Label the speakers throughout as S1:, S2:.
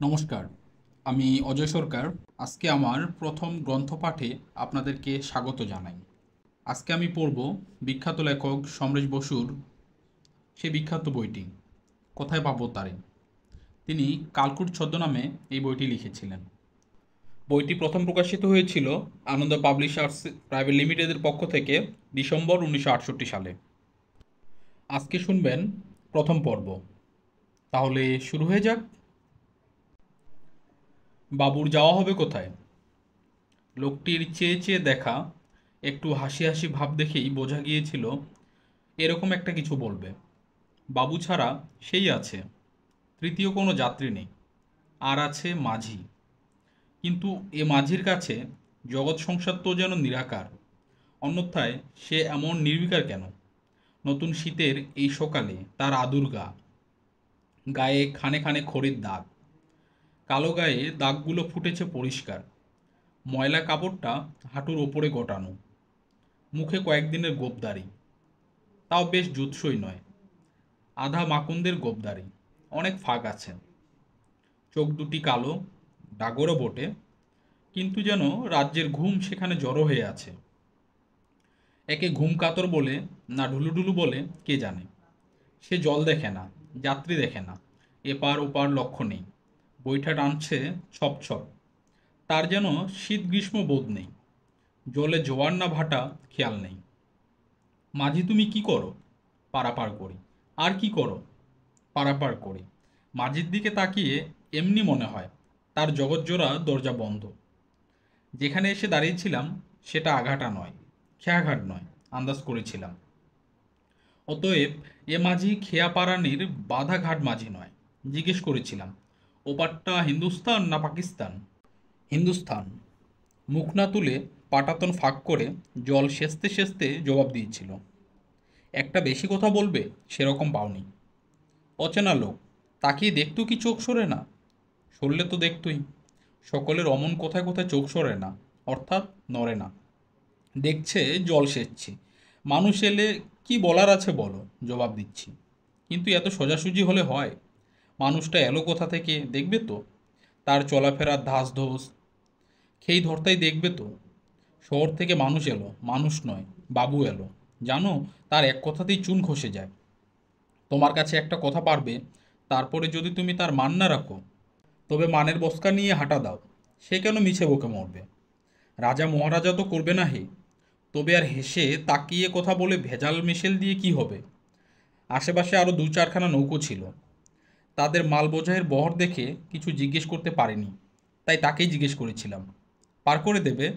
S1: নমস্কার, আমি অজয় সরকার। আজকে আমার প্রথম গ্রন্থ পাঠে আপনাদেরকে স্বাগত জানাই। আজকে আমি পড়ব বিখ্যাত লেখক সমরেশ বসুর সে বিখ্যাত বইটি, কোথায় পাবো তারে। তিনি কালকুট ছদ্মনামে এই বইটি লিখেছিলেন। বইটি প্রথম প্রকাশিত হয়েছিল আনন্দ পাবলিশার্স প্রাইভেট লিমিটেডের পক্ষ থেকে ডিসেম্বর উনিশশো আটষট্টি সালে। আজকে শুনবেন প্রথম পর্ব। তাহলে শুরু হয়ে যাক। বাবুর যাওয়া হবে কোথায়? লোকটির চেয়ে চেয়ে দেখা, একটু হাসি হাসি ভাব দেখেই বোঝা গিয়েছিল, এরকম একটা কিছু বলবে। বাবু ছাড়া সেই আছে, তৃতীয় কোনো যাত্রী নেই, আর আছে মাঝি। কিন্তু এ মাঝির কাছে জগৎ সংসার তো যেন নিরাকার, অন্যথায় সে এমন নির্বিকার কেন? নতুন শীতের এই সকালে তার আদুর গা, গায়ে খানে খানে খড়ির দাগ। কালো গায়ে দাগগুলো ফুটেছে পরিষ্কার। ময়লা কাপড়টা হাঁটুর ওপরে গোটানো। মুখে কয়েকদিনের গোপদারি তাও বেশ জুৎসই নয়। আধা মাকুন্দের গোপদারি অনেক ফাঁক আছে। চোখ দুটি কালো, ডাগরও বটে। কিন্তু যেন রাজ্যের ঘুম সেখানে জড়ো হয়ে আছে। একে ঘুম কাতর বলে, না ঢুলুঢুলু বলে, কে জানে? সে জল দেখে না, যাত্রী দেখে না। এপার ওপার লক্ষ্য নেই। বইটা টানছে ছপ ছপ। তার যেন শীত গ্রীষ্ম বোধ নেই। জলে জোয়ার না ভাটা খেয়াল নেই। মাঝি, তুমি কি করো? পারাপার করি। আর কি করো? পারাপার করি। মাঝির দিকে তাকিয়ে এমনি মনে হয়, তার জগৎজোড়া দরজা বন্ধ। যেখানে এসে দাঁড়িয়েছিলাম, সেটা আঘাটা নয়, খেয়াঘাট নয়, আন্দাজ করেছিলাম। অতএব এ মাঝি খেয়াপাড়ানির বাধাঘাট মাঝি নয়, জিজ্ঞেস করেছিলাম ওপারটা হিন্দুস্তান না পাকিস্তান? হিন্দুস্তান। মুখ না তুলে পাটাতন ফাঁক করে জল সেচতে সেচতে জবাব দিয়েছিল। একটা বেশি কথা বলবে সেরকম পাওনি। অচেনা লোক, তাকিয়ে দেখতো কি চোখ সরে না? সরলে তো দেখতই। সকলের অমন কোথায় কোথায় চোখ সরে না, অর্থাৎ নড়ে না। দেখছে জল সেচছি। মানুষ এলে কি বলার আছে বলো? জবাব দিচ্ছি। কিন্তু এত সোজাসুজি হলে হয়? মানুষটা এলো কোথা থেকে দেখবে তো? তার চলাফেরার ধাস ধোস খেই ধরতাই দেখবে তো। শহর থেকে মানুষ এলো, মানুষ নয়, বাবু এলো। জানো, তার এক কথাতেই চুন খসে যায়। তোমার কাছে একটা কথা পারবে, তারপরে যদি তুমি তার মান না রাখো, তবে মানের বস্কা নিয়ে হাঁটা দাও। সে কেন মিছে বকে মরবে? রাজা মহারাজা তো করবে না হে। তবে আর হেসে তাকিয়ে কথা বলে ভেজাল মিশেল দিয়ে কি হবে? আশেপাশে আরও দু চারখানা নৌকো ছিল। তাদের মাল বোঝাইয়ের বহর দেখে কিছু জিজ্ঞেস করতে পারিনি, তাই তাকেই জিজ্ঞেস করেছিলাম। পার করে দেবে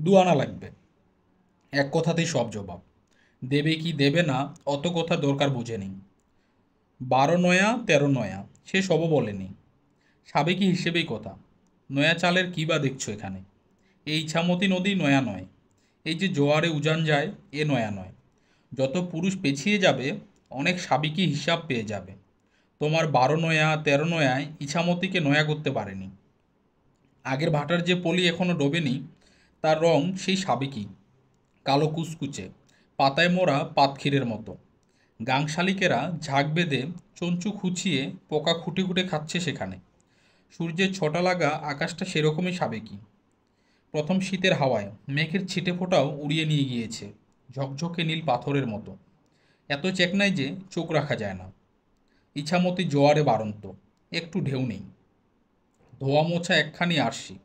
S1: দু আনা লাগবে। এক কথাতেই সব জবাব। দেবে কি দেবে না, অত কথা দরকার বুঝে নেই। বারো নয়া, তেরো নয়া, সে সবও বলেনি। সাবেকি হিসেবেই কথা। নয়া চালের কী বা দেখছ এখানে? এই ইছামতি নদী নয়া নয়। এই যে জোয়ারে উজান যায়, এ নয়া নয়। যত পুরুষ পেছিয়ে যাবে, অনেক সাবিকি হিসাব পেয়ে যাবে। তোমার বারো নয়া, তেরো নয়ায় ইছামতিকে নয়া করতে পারেনি। আগের ভাটার যে পলি এখনও ডোবেনি, তার রং সেই সাবেকি, কালো কুচকুচে পাতায় মোড়া পাতক্ষীরের মতো। গাংশালিকেরা ঝাঁক বেঁধে চঞ্চু খুঁচিয়ে পোকা খুঁটে খুঁটে খাচ্ছে সেখানে। সূর্যের ছটা লাগা আকাশটা সেরকমই সাবেকি। প্রথম শীতের হাওয়ায় মেঘের ছিটে ফোটাও উড়িয়ে নিয়ে গিয়েছে, ঝকঝকে নীল পাথরের মতো। এত চেকনাই যে চোখ রাখা যায় না। ইছামতি জোয়ারে বাড়ন্ত একটু ঢেউ নেই। ধোয়া মোছা একখানি আরশি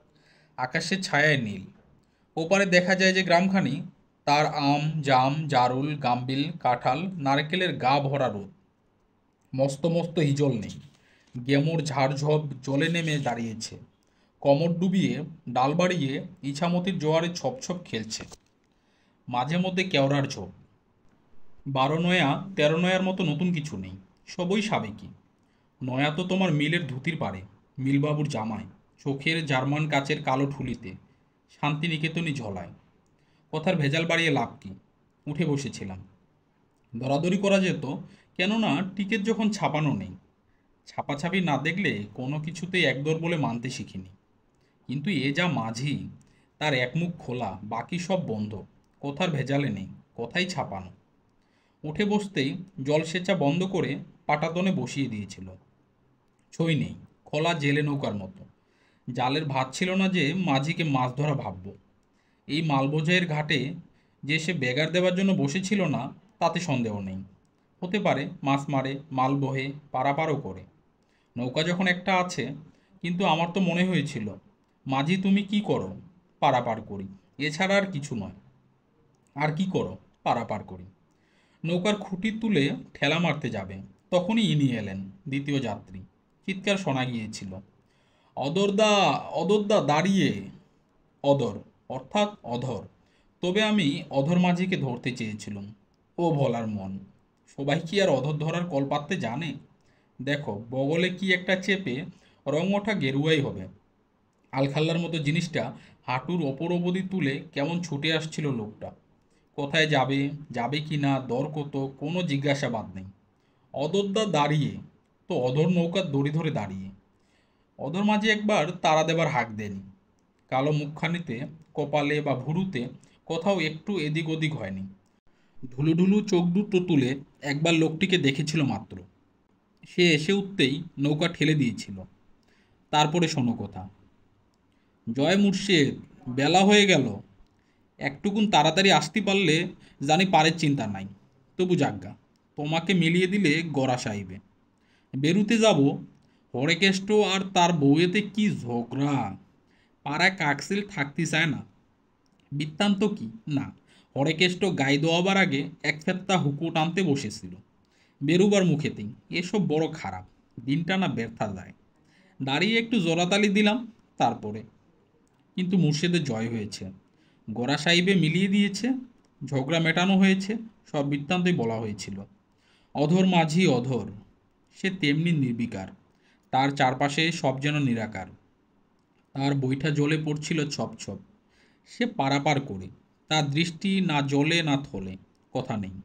S1: আকাশের ছায়ায় নীল। ওপারে দেখা যায় যে গ্রামখানি, তার আম, জাম, জারুল, গাম্বিল, কাঁঠাল, নারকেলের গা ভরা রোদ। মস্ত মস্ত হিজল নেই। গেমোর ঝাড়ঝপ জলে নেমে দাঁড়িয়েছে। কমর ডুবিয়ে, ডাল বাড়িয়ে ইছামতির জোয়ারে ছপ ছপ খেলছে। মাঝে মধ্যে কেওড়ার ঝোপ। বারো নয়া, তেরো নয়ার মতো নতুন কিছু নেই। সবই সাবেকি। নয়া তো তোমার মিলের ধুতির পারে মিলবাবুর জামায়, চোখের জার্মান কাচের কালো ঠুলিতে, শান্তিনিকেতনই ঝলায়। কথার ভেজাল বাড়িয়ে লাভ কি? উঠে বসেছিলাম। দরাদরি করা যেত, কেননা টিকিট যখন ছাপানো নেই। ছাপাছাপি না দেখলে কোনো কিছুতেই একদর বলে মানতে শিখিনি। কিন্তু এ যা মাঝি, তার এক মুখ খোলা, বাকি সব বন্ধ, কথার ভেজালে নেই, কথাই ছাপানো। উঠে বসতেই জলসেচা বন্ধ করে পাটাতনে বসিয়ে দিয়েছিল। ছই নেই, খোলা জেলে নৌকার মতো। জালের ভাত ছিল না যে মাঝিকে মাছ ধরা ভাবব। এই মালবোঝাইয়ের ঘাটে যে সে বেগার দেওয়ার জন্য বসেছিল না, তাতে সন্দেহ নেই। হতে পারে মাছ মারে, মাল বহে, পারাপারও করে। নৌকা যখন একটা আছে, কিন্তু আমার তো মনে হয়েছিল, মাঝি তুমি কি করো? পারাপার করি। এছাড়া আর কিছু নয়। আর কি করো? পারাপার করি। নৌকার খুঁটি তুলে ঠেলা মারতে যাবে। তখনই ইনি এলেন, দ্বিতীয় যাত্রী। চিৎকার শোনা গিয়েছিল। অদরদা অদরদা, দাঁড়িয়ে। অদর, অর্থাৎ অধর। তবে আমি অধর মাঝিকে ধরতে চেয়েছিলাম। ও ভোলার মন। সবাই কি আর অধর ধরার কল পাততে জানে? দেখো, বগলে কি একটা চেপে রং ওঠা গেরুয়াই হবে। আলখাল্লার মতো জিনিসটা হাঁটুর ওপর অবধি তুলে কেমন ছুটে আসছিল লোকটা। কোথায় যাবে যাবে কি না, দর কত, কোনো জিজ্ঞাসাবাদ নেই। অদরদা দাঁড়িয়ে, তো অধর নৌকার দড়ি ধরে দাঁড়িয়ে। অধর মাঝে একবার তারা দেবার হাঁক দেন। কালো মুখখানিতে, কপালে বা ভুরুতে কোথাও একটু এদিক ওদিক হয়নি। ঢুলুঢুলু চোখ দুটো তুলে একবার লোকটিকে দেখেছিল মাত্র। সে এসে উঠতেই নৌকা ঠেলে দিয়েছিল। তারপরে শোনো কথা। জয় মুর্শেদ, বেলা হয়ে গেল। একটুকুন তাড়াতাড়ি আসতে পারলে জানি পারের চিন্তা নাই। তবু যাজ্ঞা তোমাকে মিলিয়ে দিলে গড়া সাইবে। বেরুতে যাব। হরেকেষ্ট আর তার বউয়েতে কি ঝগড়া? পাড়ায় কাকসিল থাকতে চায় না। বৃত্তান্ত কি? না। হরেকেষ্ট গাই দেওয়াবার আগে এক ফেত্তা হুকু টানতে বসেছিল। বেরুবার মুখেতেই। এসব বড় খারাপ। দিনটা না ব্যর্থা যায়। দাঁড়িয়ে একটু জোরাতালি দিলাম তারপরে। কিন্তু মুর্শেদের জয় হয়েছে। গোরা সাহিবে মিলিয়ে দিয়েছে। ঝগড়া মেটানো হয়েছে। সব বৃত্তান্তই বলা হয়েছিল। অধর মাঝি অধর, সে তেমনি নির্বিকার, তার চারপাশে সব যেন নিরাকার। তার বইটা জলে পড়ছিল ছপ ছপ, সে পারাপার করে তার দৃষ্টি না জলে না থলে, কথা নেই।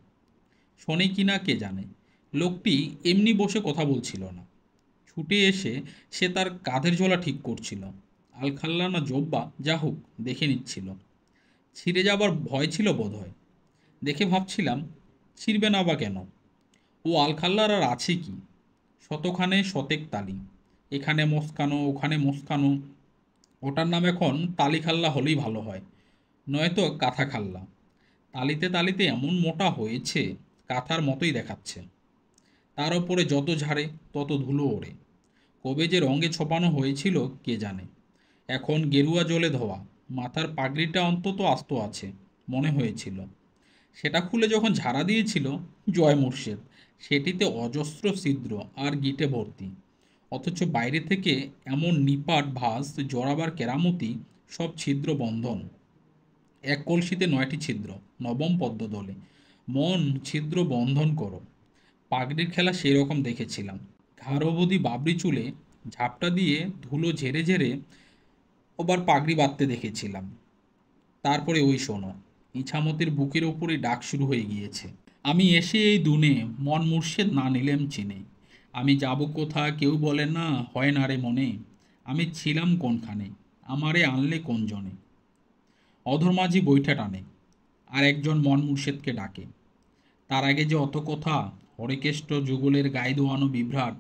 S1: শোনে কি না কে জানে, লোকটি এমনি বসে কথা বলছিল না। ছুটে এসে সে তার কাঁধের ঝোলা ঠিক করছিল, আলখাল্লা না জব্বা, যা হোক, দেখে নিচ্ছিল। ছিঁড়ে যাবার ভয় ছিল বোধহয়। দেখে ভাবছিলাম, ছিঁড়বে না বা কেন? ও আলখাল্লার আর আছে কি? শতখানে শতেক তালি। এখানে মস্কানো, ওখানে মস্কানো। ওটার নাম এখন তালিখাল্লা হলেই ভালো হয়। নয়তো কাঁথা খাল্লা তালিতে তালিতে এমন মোটা হয়েছে, কাঁথার মতোই দেখাচ্ছে। তার ওপরে যত ঝাড়ে, তত ধুলো ওড়ে। কবে যে রঙে ছপানো হয়েছিল, কে জানে। এখন গেরুয়া জলে ধোয়া। মাথার পাগড়িটা অন্তত আস্ত আছে, মনে হয়েছিল। সেটা খুলে যখন ঝাড়া দিয়েছিল জয় মুর্শেদ, সেটিতে অজস্র ছিদ্র আর গিটে ভর্তি। অথচ বাইরে থেকে এমন নিপাট ভাস জড়াবার কেরামতি, সব ছিদ্র বন্ধন। এক কলসিতে নয়টি ছিদ্র, নবম পদ্মদলে। মন, ছিদ্র বন্ধন করো। পাগড়ির খেলা সেই রকম দেখেছিলাম। ঘাড় অবধি বাবরি চুলে ঝাপটা দিয়ে ধুলো ঝেড়ে ঝেড়ে ওবার পাগড়ি বাঁধতে দেখেছিলাম। তারপরে ওই শোনো। ইছামতির বুকের ওপরে ডাক শুরু হয়ে গিয়েছে। আমি এসে এই দুনে মন মুর্শেদ না নিলেম চিনে। আমি যাব কোথা কেউ বলে না, হয় না রে মনে। আমি ছিলাম কোনখানে, আমারে আনলে কোন জনে অধর মাঝি বইটা টানে, আর একজন মন মুর্শেদকে ডাকে। তার আগে যে অত কথা, হরেকেষ্ট যুগলের গায়ে দোয়ানো বিভ্রাট,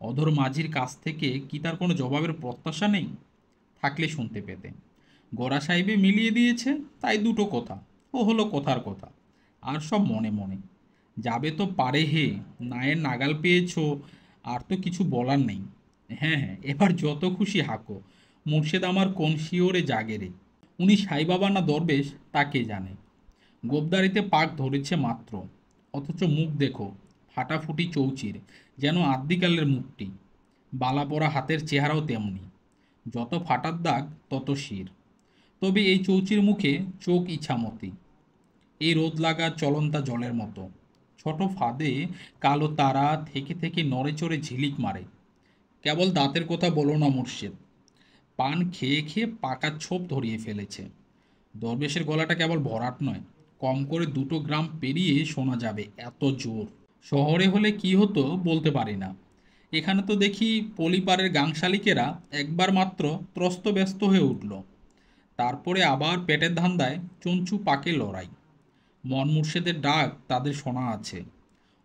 S1: অধর মাঝির কাছ থেকে কি তার কোনো জবাবের প্রত্যাশা নেই? থাকলে শুনতে পেতে। গোরা সাহেবে মিলিয়ে দিয়েছে, তাই দুটো কথা। ও হলো কথার কথা, আর সব মনে মনে। যাবে তো পারে হে, নায়ের নাগাল পেয়েছ, আর তো কিছু বলার নেই। হ্যাঁ হ্যাঁ এবার যত খুশি হাঁকো, মুর্শেদ আমার কোন শিওরে জাগে রে। উনি সাই বাবা না দরবেশ তাকে জানে? গোবদারিতে পাক ধরেছে মাত্র, অথচ মুখ দেখো, ফাটাফুটি চৌচির, যেন আদ্যিকালের মুখটি বালা পরা হাতের চেহারাও তেমনি, যত ফাটার দাগ, তত শির। তবে এই চৌচির মুখে চোখ ইছামতি। এই রোদ লাগা চলন্তা জলের মতো। ছোট ফাঁদে কালো তারা থেকে থেকে নড়ে চড়ে ঝিলিক মারে। কেবল দাঁতের কথা বলো না মুর্শেদ। পান খেয়ে খেয়ে পাকা ছোপ ধরিয়ে ফেলেছে। দরবেশের গলাটা কেবল ভরাট নয়, কম করে দুটো গ্রাম পেরিয়ে শোনা যাবে এত জোর। শহরে হলে কি হতো বলতে পারি না। এখানে তো দেখি পলিপারের গাংশালিকেরা একবার মাত্র ত্রস্ত ব্যস্ত হয়ে উঠল। তারপরে আবার পেটের ধান্দায় চঞ্চু পাকে লড়াই। মন মুর্শেদের ডাক তাদের শোনা আছে।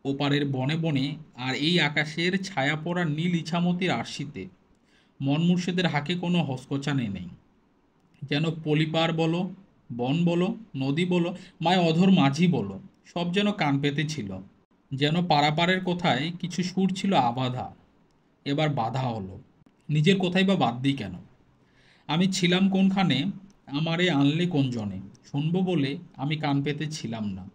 S1: ওপারের বনে বনে আর এই আকাশের ছায়া পড়া নীল ইছামতির আরশিতে মন মুর্শিদের হাকে কোনো হসকচানে নেই। যেন পলিপার বলো, বন বলো, নদী বলো, মায় অধর মাঝি বলো, সব যেন কান পেতে ছিল। যেন পারাপারের কোথায় কিছু সুর ছিল আবাধা। এবার বাধা হলো। নিজের কোথায় বা বাদ দিই কেন? আমি ছিলাম কোনখানে? আমারে আনলে কোন জনে? শুনব বলে আমি কান পেতে ছিলাম না।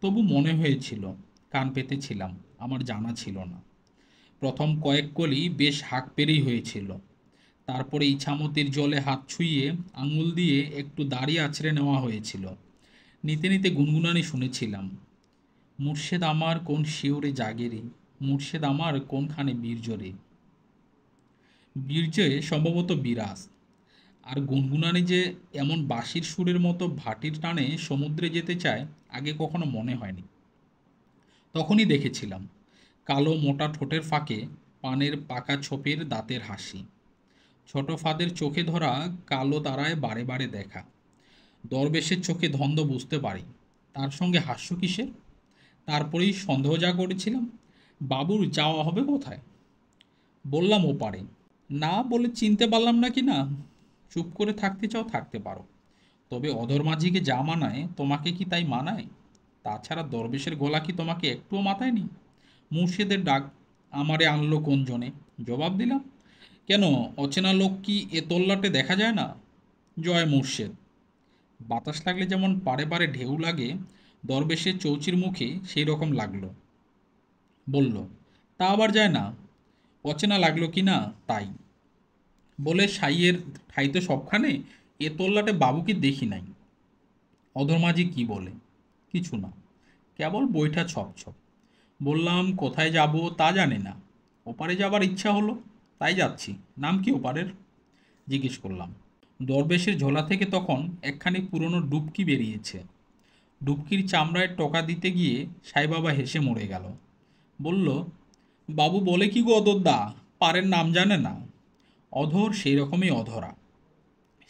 S1: তবু মনে হয়েছিল, কান পেতে ছিলাম, আমার জানা ছিল না। প্রথম কয়েক কলি বেশ হাঁক পেরেই হয়েছিল। তারপরে ইছামতির জলে হাত ছুঁয়ে আঙুল দিয়ে একটু দাড়ি আছড়ে নেওয়া হয়েছিল। নিতে নিতে গুনগুনানি শুনেছিলাম। মুর্শেদ আমার কোন শিওরে জাগেরে, মুর্শেদ আমার কোনখানে বীর্যরে বীর্যে সম্ভবত বিরাজ। আর গুনগুনানি যে এমন বাঁশির সুরের মতো ভাটির টানে সমুদ্রে যেতে চায়, আগে কখনো মনে হয়নি। তখনই দেখেছিলাম, কালো মোটা ঠোঁটের ফাঁকে পানের পাকা ছোপের দাঁতের হাসি। ছোট ফাদের চোখে ধরা কালো তারায় বারে বারে দেখা। দরবেশের চোখে ধন্দ বুঝতে পারি। তার সঙ্গে হাস্য কিসের? তারপরেই সন্দেহ যা করেছিলাম, বাবুর যাওয়া হবে কোথায়? বললাম ও পারে। না বলে চিনতে পারলাম না কি না? চুপ করে থাকতে চাও, থাকতে পারো। তবে অধর মাঝিকে যা মানায়, তোমাকে কি তাই মানায়? তাছাড়া দরবেশের গলা কি তোমাকে একটুও মাথায় নি মুর্শিদের ডাক আমারে আনলো কোন জনে? জবাব দিলাম, কেন অচেনা লোক কি এ তল্লাটে দেখা যায় না? জয় মুর্শেদ। বাতাস লাগলে যেমন পারে পারে ঢেউ লাগে, দরবেশের চৌচির মুখে সেই রকম লাগল। বলল, তা আবার যায় না। অচেনা লাগল কি না? তাই। বলে সাইয়ের ঠাই তো সবখানে, এ তল্লাটে বাবুকে দেখি নাই। অধর্মাজি কি বলে? কিছু না, কেবল বইটা ছপ ছপ। বললাম, কোথায় যাব তা জানে না। ওপারে যাবার ইচ্ছা হলো, তাই যাচ্ছি। নাম কি ওপারের? জিজ্ঞেস করলাম। দরবেশের ঝোলা থেকে তখন একখানি পুরনো ডুবকি বেরিয়েছে। ডুবকির চামড়ায় টকা দিতে গিয়ে সাইবাবা হেসে মরে গেল। বলল, বাবু বলে কি গো অদরদা পারের নাম জানে না? অধর সেই রকমই অধরা।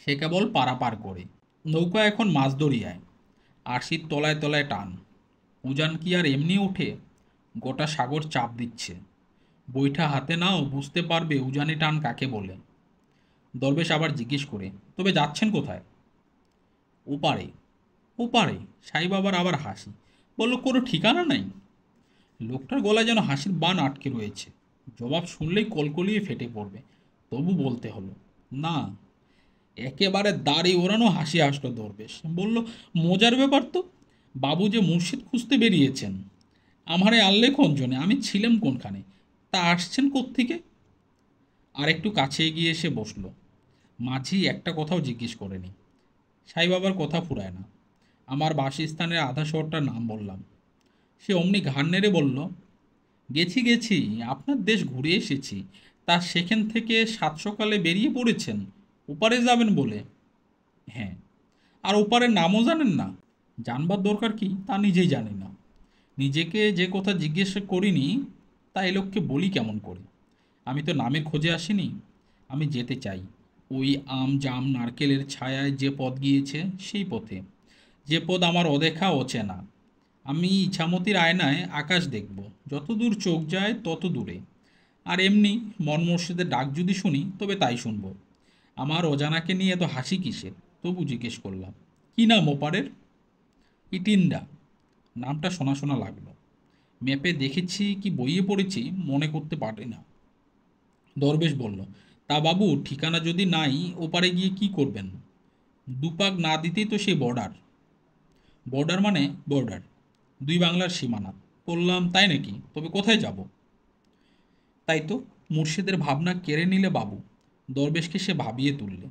S1: সে কেবল পারাপার করে। নৌকা এখন মাছ দরিয়ায় আরশির তলায় তলায় টান। উজান কি আর এমনি ওঠে? গোটা সাগর চাপ দিচ্ছে। বইটা হাতে নাও, বুঝতে পারবে উজানি টান কাকে বলে। দরবেশ আবার জিজ্ঞেস করে, তবে যাচ্ছেন কোথায়? ওপারে। ওপারে? সাই বাবার আবার হাসি। বলল, কোনো ঠিকানা নাই? লোকটার গলায় যেন হাসির বান আটকে রয়েছে। জবাব শুনলেই কলকলিয়ে ফেটে পড়বে। তবু বলতে হলো, না, একেবারে দাড়ি ওড়ানো হাসি আসলো দরবেশ। বলল, মজার ব্যাপার তো, বাবু যে মুর্শিদ খুঁজতে বেরিয়েছেন, আমারে আনলে কোন জনে? আমি ছিলাম কোনখানে? তা আসছেন কোত্থেকে? আর একটু কাছে এগিয়ে এসে বসল। মাঝি একটা কথাও জিজ্ঞেস করেনি। সাই বাবার কথা ফুরায় না। আমার বাসস্থানের আধা শহরটার নাম বললাম। সে অমনি ঘাড় নেড়ে বলল, গেছি গেছি, আপনার দেশ ঘুরে এসেছি। তা সেখান থেকে সাত সকালে বেরিয়ে পড়েছেন। ওপারে যাবেন বলে। হ্যাঁ। আর ওপারের নামও জানেন না। জানবার দরকার কি তা নিজেই জানি না। নিজেকে যে কথা জিজ্ঞেস করিনি, তা এ লোককে বলি কেমন করে? আমি তো নামের খোঁজে আসিনি। আমি যেতে চাই। ওই আম জাম নারকেলের ছায়ায় যে পথ গিয়েছে, সেই পথে। যে পথ আমার অদেখা অচেনা। আমি ইছামতির আয়নায় আকাশ দেখব। যত দূর চোখ যায় তত দূরে আর এমনি মন মসজিদের ডাক যদি শুনি, তবে তাই শুনব। আমার অজানাকে নিয়ে এত হাসি কিসের? তবু জিজ্ঞেস করলাম, কী নাম ওপারের? ইটিন্ডা, নামটা শোনা শোনা লাগল। ম্যাপে দেখেছি কি বইয়ে পড়েছি, মনে করতে পারি না। দরবেশ বলল, তা বাবু, ঠিকানা যদি নাই, ওপারে গিয়ে কি করবেন? দুপাক না দিতেই তো সেই বর্ডার। বর্ডার মানে বর্ডার, দুই বাংলার সীমানা। বললাম, তাই নাকি? তবে কোথায় যাব? তাই তো মুর্শিদের ভাবনা কেড়ে নিলে বাবু, দরবেশকে সে ভাবিয়ে তুললে।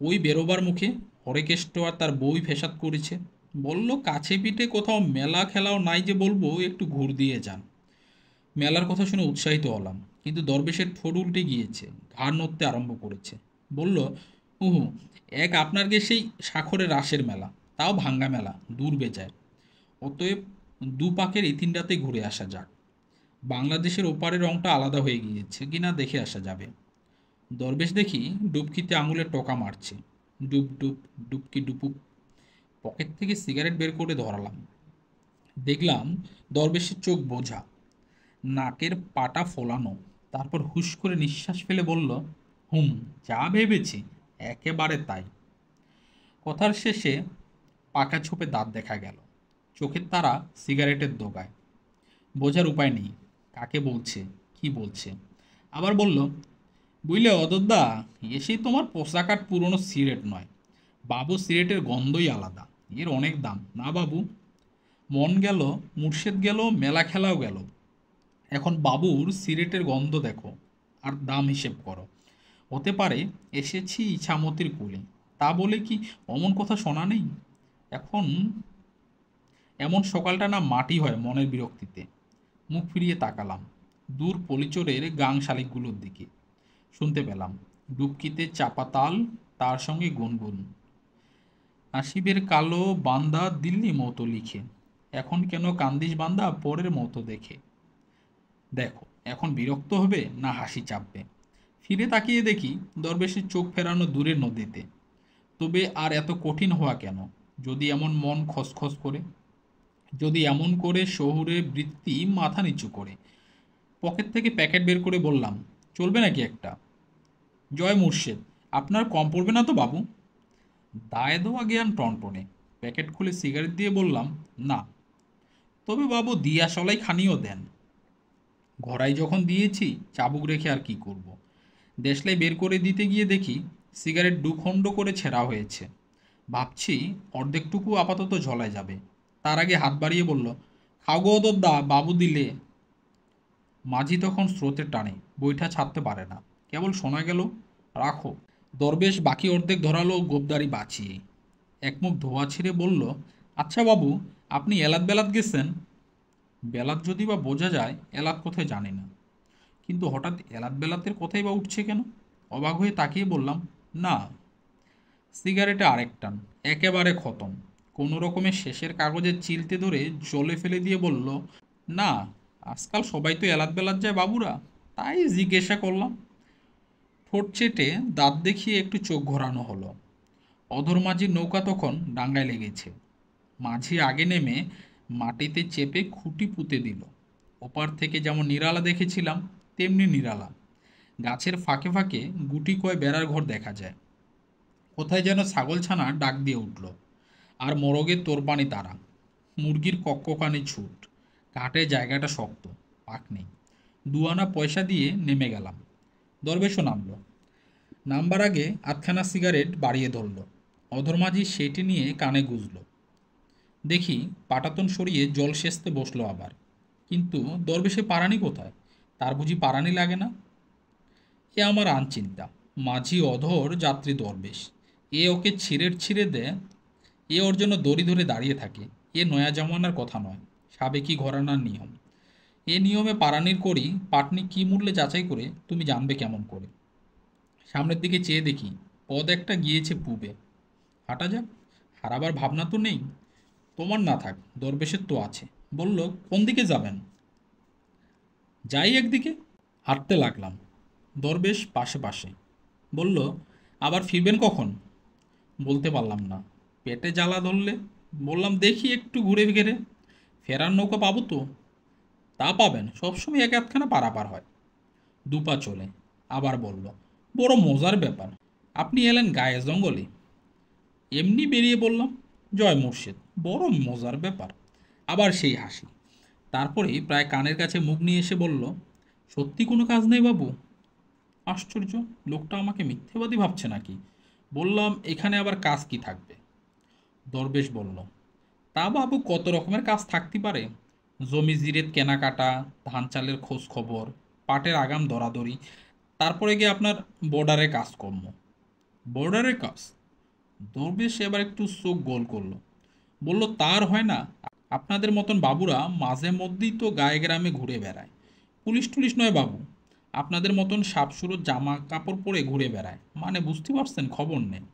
S1: ওই বেরোবার মুখে হরেকেষ্ট আর তার বই ফেসাদ করেছে। বলল, কাছে পিঠে কোথাও মেলা খেলাও নাই যে বলব, একটু ঘুর দিয়ে যান। মেলার কথা শুনে উৎসাহিত হলাম, কিন্তু দরবেশের ঠোঁট উল্টে গিয়েছে, ঘাড় নড়তে আরম্ভ করেছে। বলল, উহু, এক আপনার গে সেই সাখরের রাসের মেলা, তাও ভাঙ্গা মেলা, দূর বেজায়। অতএব দু পাকের তিনটাতে ঘুরে আসা যাক। বাংলাদেশের ওপারের রংটা আলাদা হয়ে গিয়েছে, কিনা দেখে আসা যাবে। দরবেশ দেখি ডুবকিতে আঙুলে টোকা মারছে। ডুব ডুব, ডুবকি ডুপুক পকেট থেকে সিগারেট বের করে ধরালাম। দেখলাম দরবেশের চোখ বোঝা। নাকের পাটা ফোলানো। তারপর হুশ করে নিঃশ্বাস ফেলে বলল, হুম, যা ভেবেছি, একেবারে তাই। কথার শেষে পাকা ছোপে দাঁত দেখা গেল। চোখের তারা সিগারেটের দোগায়। বোঝার উপায় নেই। কাকে বলছে? কি বলছে? আবার বলল, বুঝলে অদদ্দা এসেই তোমার পোশাকার পুরনো সিগারেট নয়। বাবু সিগারেটের গন্ধই আলাদা, এর অনেক দাম। না বাবু, মন গেল, মুর্শেদ গেল, মেলা খেলাও গেল। এখন বাবুর সিগারেটের গন্ধ দেখো, আর দাম হিসেব করো। হতে পারে এসেছি ইছামতির কুলে। তা বলে কি অমন কথা শোনা নেই? এখন, এমন সকালটা না মাটি হয় মনের বিরক্তিতে। মুখ ফিরিয়ে তাকালাম। দূর পলিচরের গাং শালিকগুলোর দিকে। শুনতে পেলাম, ডুবকিতে চাপা তাল, তার সঙ্গে গুনগুন। আসিবের কালো বান্দা দিল্লি মতো লিখে, এখন কেন কান্দিস বান্দা পরের মতো দেখে? দেখো, এখন বিরক্ত হবে না হাসি চাপবে। ফিরে তাকিয়ে দেখি দরবেশের চোখ ফেরানো দূরের নদীতে। তবে আর এত কঠিন হওয়া কেন? যদি এমন মন খসখস করে। যদি এমন করে শহুরে বৃত্তি মাথা নিচু করে। পকেট থেকে প্যাকেট বের করে বললাম, চলবে নাকি একটা? জয় মুর্শেদ, আপনার কম পড়বে না তো বাবু? দায় দেওয়া জ্ঞান টনটনে। প্যাকেট খুলে সিগারেট দিয়ে বললাম, না। তবে বাবু দিয়া সলাই খানিও দেন। ঘোড়ায় যখন দিয়েছি, চাবুক রেখে আর কি করব। দেশলাই বের করে দিতে গিয়ে দেখি, সিগারেট দুখণ্ড করে ছেঁড়া হয়েছে। ভাবছি, অর্ধেকটুকু আপাতত ঝলায় যাবে। তার আগে হাত বাড়িয়ে বলল, খাও গো দা বাবু দিলে। মাঝি তখন স্রোতের টানে বইটা ছাড়তে পারে না। কেবল শোনা গেল, রাখো। দরবেশ বাকি অর্ধেক ধরালো, গোবদারি বাঁচিয়ে এক মুখ ধোয়া ছিঁড়ে বলল আচ্ছা বাবু, আপনি এলাত বেলাত গেছেন? বেলাত যদি বা বোঝা যায়, এলাত কোথায় জানি না। কিন্তু হঠাৎ এলাত বেলাতের কোথায় বা উঠছে কেন? অবাক হয়ে তাকিয়ে বললাম, না। সিগারেটে আরেক টান, একেবারে খতম। কোনো রকমের শেষের কাগজের চিলতে ধরে জলে ফেলে দিয়ে বলল, না, আজকাল সবাই তো এলাত বেলাত যায় বাবুরা, তাই জিজ্ঞাসা করলাম। ঠোঁট চেটে দাঁত দেখিয়ে একটু চোখ ঘোরানো হলো। অধর মাঝির নৌকা তখন ডাঙ্গায় লেগেছে। মাঝি আগে নেমে মাটিতে চেপে খুঁটি পুঁতে দিল। ওপার থেকে যেমন নিরালা দেখেছিলাম, তেমনি নিরালা। গাছের ফাঁকে ফাঁকে গুটি কয় বেড়ার ঘর দেখা যায়। কোথায় যেন ছাগলছানা ডাক দিয়ে উঠল। আর মোরগের তোরপানি তারা। মুরগির কক্ককানি ছুট। ঘাটে জায়গাটা শক্ত, পাক নেই। দুয়ানা পয়সা দিয়ে নেমে গেলাম। দরবেশও নামলো। নামবার আগে আধখানা সিগারেট বাড়িয়ে ধরল। অধর্মাঝি সেটি নিয়ে কানে গুজল। দেখি পাটাতন সরিয়ে জল সেচতে বসল আবার। কিন্তু দরবেশে পারানি কোথায়? তার বুঝি পারানি লাগে না? এ আমার আনচিন্তা। মাঝি অধর যাত্রী দরবেশ। এ ওকে ছিঁড়ের ছিঁড়ে দেয় এ ওর জন্য দড়ি ধরে দাঁড়িয়ে থাকে। এ নয়া জমানার কথা নয়, সাবেকি ঘরানার নিয়ম। এ নিয়মে পারানির করি পাটনি কী মূল্যে যাচাই করে, তুমি জানবে কেমন করে। সামনের দিকে চেয়ে দেখি, পদ একটা গিয়েছে পুবে। হাঁটা যাক, হারাবার ভাবনা তো নেই। তোমার না থাক, দরবেশের তো আছে। বলল, কোন দিকে যাবেন? যাই একদিকে, হাঁটতে লাগলাম। দরবেশ পাশে পাশে। বলল, আবার ফিরবেন কখন? বলতে পারলাম না। পেটে জ্বালা ধরলে? বললাম, দেখি একটু ঘুরে ঘেরে ফেরার নৌকা পাবো তো? তা পাবেন। সবসময় এক আধখানা পারাপার হয়। দুপা চলে। আবার বলল, বড় মজার ব্যাপার। আপনি এলেন গায়ে জঙ্গলে। এমনি বেরিয়ে বললাম, জয় মুর্শিদ, বড় মজার ব্যাপার। আবার সেই হাসি। তারপরে প্রায় কানের কাছে মুখ নিয়ে এসে বলল, সত্যি কোনো কাজ নেই বাবু? আশ্চর্য, লোকটা আমাকে মিথ্যেবাদী ভাবছে নাকি? বললাম, এখানে আবার কাজ কি থাকবে? দরবেশ বলল, তা বাবু কত রকমের কাজ থাকতে পারে? জমি জিরেত, কেনাকাটা, ধান চালের খোঁজ খবর, পাটের আগাম দরাদরি, তারপরে গিয়ে আপনার বর্ডারে কাজকর্ম। বর্ডারের কাজ? দরবেশ এবার একটু চোখ গোল করল, বলল, তার হয় না। আপনাদের মতন বাবুরা মাঝে মধ্যেই তো গায়ে গ্রামে ঘুরে বেড়ায়। পুলিশ টুলিশ নয় বাবু, আপনাদের মতন সাপসুরো জামা কাপড় পরে ঘুরে বেড়ায়। মানে বুঝতে পারছেন খবর নেই?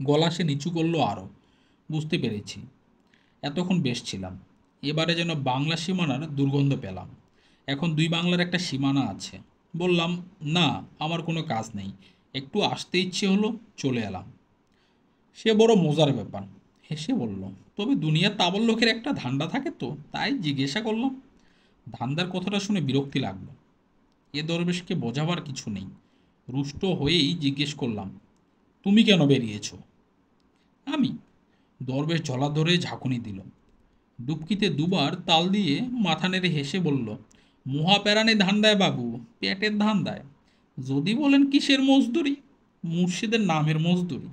S1: গলা সে নিচু করল আরও বুঝতে পেরেছি। এতক্ষণ বেশ ছিলাম। এবারে যেন বাংলা সীমানার দুর্গন্ধ পেলাম। এখন দুই বাংলার একটা সীমানা আছে। বললাম, না, আমার কোনো কাজ নেই। একটু আসতে ইচ্ছে হলো, চলে এলাম। সে বড় মজার ব্যাপার। হেসে বলল, তবে দুনিয়ার তাবল লোকের একটা ধান্দা থাকে তো, তাই জিজ্ঞাসা করলাম। ধান্দার কথাটা শুনে বিরক্তি লাগল। এ দরবেশকে বোঝাবার কিছু নেই। রুষ্ট হয়েই জিজ্ঞেস করলাম, তুমি কেন বেরিয়েছ? আমি? দরবেশ জলা ধরে ঝাঁকুনি দিল। ডুবকিতে দুবার তাল দিয়ে মাথা নেড়ে হেসে বলল মহা প্যারানে ধান দেয় বাবু, পেটের ধান দেয় যদি বলেন কিসের মজদুরি? মুর্শিদের নামের মজদুরি।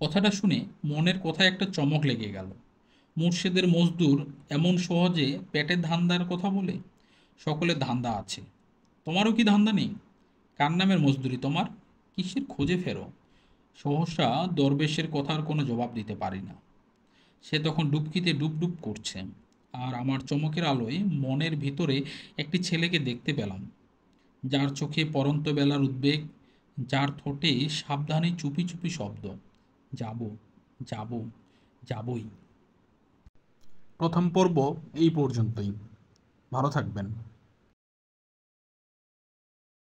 S1: কথাটা শুনে মনের কথায় একটা চমক লেগে গেল। মুর্শিদের মজদুর এমন সহজে পেটের ধান্দার কথা বলে, সকলে ধান্দা আছে। তোমারও কি ধান্দা নেই? কার নামের মজদুরি তোমার? কিসের খোঁজে ফেরো? সহসা দরবেশের কথার কোনো জবাব দিতে পারি না। সে তখন ডুবকিতে ডুব ডুব করছে আর আমার চমকের আলোয় মনের ভিতরে একটি ছেলেকে দেখতে পেলাম, যার চোখে পরন্ত বেলার উদ্বেগ, যার ঠোঁটে সাবধানে চুপি চুপি শব্দ, যাব যাব, যাবই। প্রথম পর্ব এই পর্যন্তই। ভালো থাকবেন।